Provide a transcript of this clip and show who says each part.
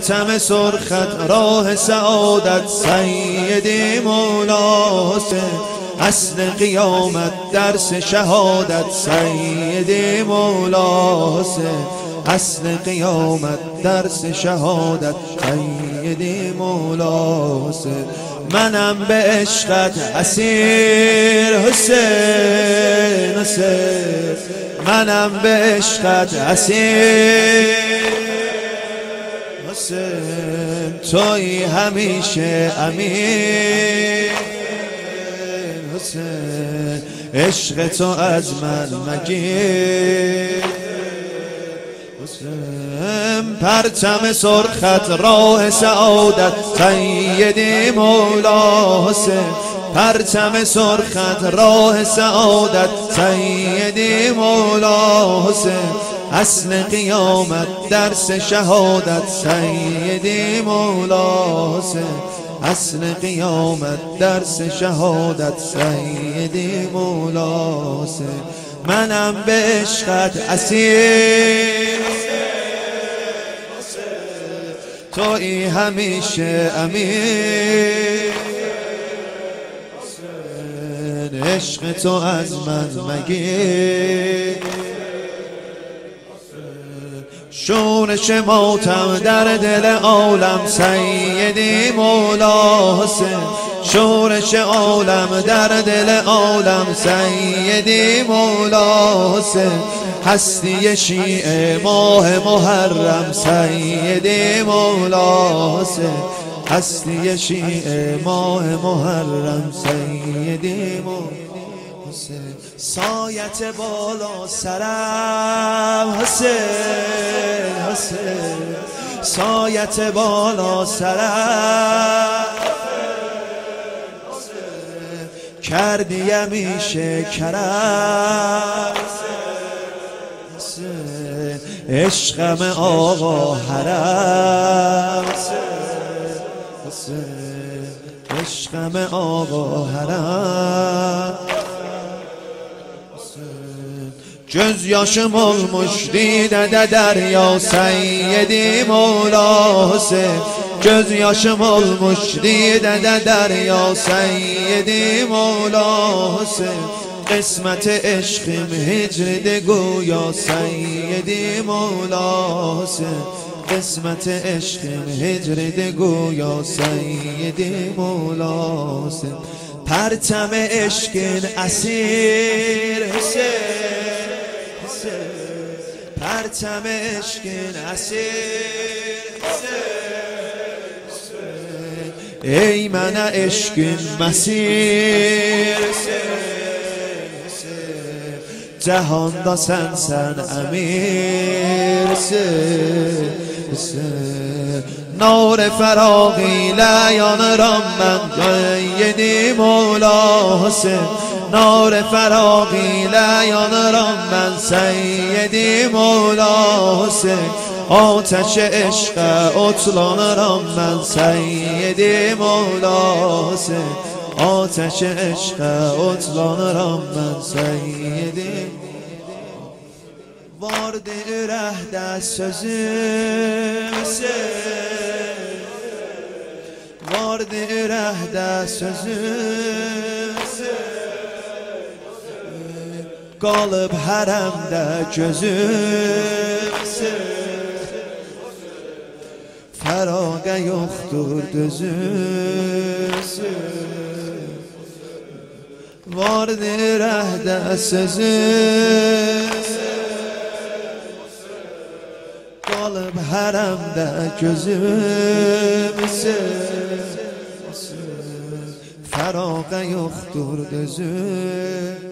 Speaker 1: پرتم سرخت راه سعادت سید مولا حسین. اصل قیامت درس شهادت سید مولا حسین. اصل قیامت درس شهادت سید مولا حسین. منم به عشقت اسیر حسین حسین. منم به عشقت اسیر توی همیشه امیر حسین. عشق تو از من مگیر. حسین پرچم سرخت راه سعادت. سید مولا حسین پرچم سرخت راه سعادت. سید مولا حسین اصل قیامت درس شهادت سید حسین. اصل قیامت درس شهادت سید مولا منم به عشقت اسیر توی همیشه امیر. عشق تو از من مگیر. شورش ماتم در دل عالم سیدی مولا حسین. شورش عالم در دل عالم سیدی مولا حسین. هستی شیعه ماه محرم سیدی مولا حسین. هستی شیعه ماه محرم سیدی مولا سایت بالا سرم حسین. حسین سایت بالا سرم. کردی همیشه کرم. عشقم آقا حرم. عشقم آقا حرم. جز یاشم مشتی در دریا سیدی مولا حسین. جز یاشم مشتی در دریا سیدی مولا حسین. قسمت عشقیم هجر گویا سیدی مولا حسین. قسمت عشقیم هجر گویا سیدی مولا حسین. پرتم عشق اسیر حسین. پرتم عشق ای من عشق مسیر جهان دا سن سن امیر. نور فراغی لیان رام من جایدی مولا حسین. نار فراقی لیان رام من سیدی مولا حسین. آتش عشق اطلان رام من سیدی مولا حسین. آتش عشق اطلان رام من سیدی وارد ره دست sözüm وارد ره Qalıb hərəmdə gözümsün Fəraqə yoxdur dözümsün Vardır rəhdə sözümsün Qalıb hərəmdə gözümsün Fəraqə yoxdur dözüm